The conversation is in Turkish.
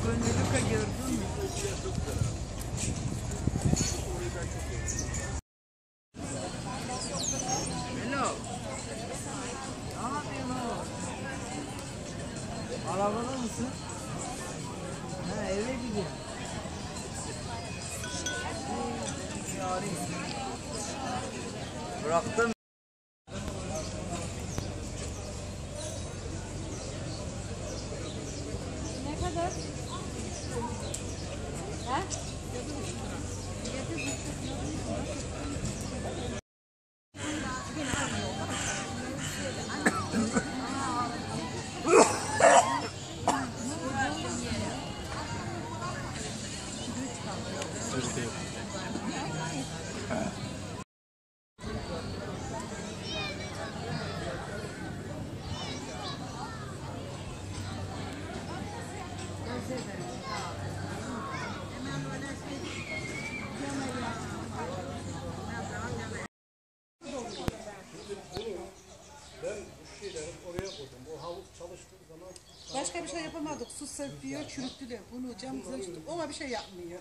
Hello. Ne yapıyorsun? Arabada mısın? Ha eve gidiyorum. Bıraktım. Ne kadar? Ha? Başka bir şey yapamadık. Su serpiyor, çürüttü de. Bunu camımıza tuttuk. Ona bir şey yapmıyor.